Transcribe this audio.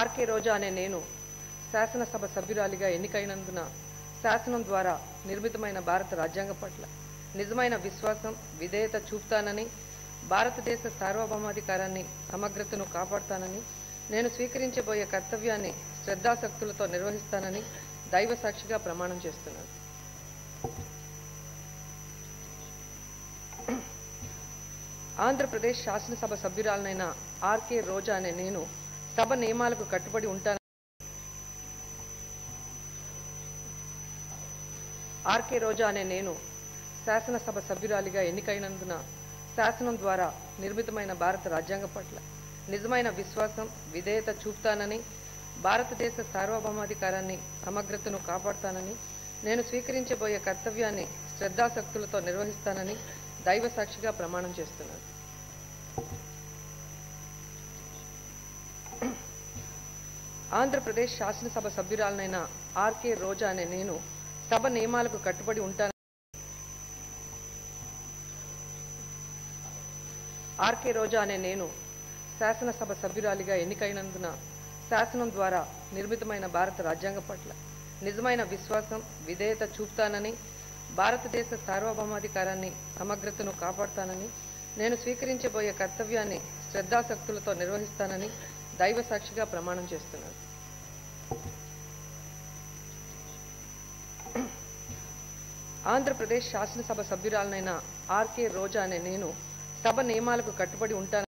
RK రోజా అనే నేను శాసనసభ సభ్యురాలిగా ఎన్నికైనందున శాసనం ద్వారా నిర్మితమైన భారత రాజ్యాంగం పట్ల నిజమైన విశ్వాసం విధేయత చూపుతానని భారతదేశ సార్వభౌమాధికారాన్ని సమగ్రతను కాపాడుతానని నేను స్వీకరించబోయే కర్తవ్యాన్ని శ్రద్ధాశక్తులతో నిర్వహిస్తానని దైవ సాక్షిగా ప్రమాణం చేస్తున్నాను. ఆంధ్రప్రదేశ్ శాసనసభ సభ్యురాలనైన ఆర్కే రోజా అనే నేను సభ నియమాలకు కట్టుబడి ఉంటాను ఆర్కే రోజా అనే నేను శాసనసభ సభ్యురాలిగా ఎన్నికైనందున శాసనం ద్వారా నిర్మితమైన భారత రాజ్యాంగం పట్ల నిజమైన విశ్వాసం విధేయత చూపుతానని భారతదేశ సార్వభౌమాధికారాన్ని సమగ్రతను కాపాడుతానని నేను స్వీకరించబోయే కర్తవ్యాన్ని శ్రద్ధాశక్తులతో నిర్వహిస్తానని దైవ సాక్షిగా ప్రమాణం చేస్తున్నాను ఆంధ్రప్రదేశ్ శాసనసభ సభ్యురాలనైన ఆర్కే రోజా అనే నేను సభ నియమాలకు కట్టుబడి ఉంటాను. ఆర్కే రోజా అనే నేను శాసనసభ సభ్యురాలిగా ఎన్నికైనందున శాసనం ద్వారా నిర్మితమైన భారత రాజ్యాంగం పట్ల నిజమైన విశ్వాసం విధేయత చూపుతానని భారతదేశ సార్వభౌమాధికారాన్ని సమగ్రతను కాపాడుతానని నేను స్వీకరించబోయే కర్తవ్యాన్ని శ్రద్ధాశక్తులతో నిర్వహిస్తానని దైవ సాక్షిగా ప్రమాణం చేస్తున్నాను. ఆంధ్రప్రదేశ్ శాసనసభ సభ్యురాలనైన ఆర్కే రోజా అనే నేను సభ నియమాలకు కట్టుబడి ఉంటాను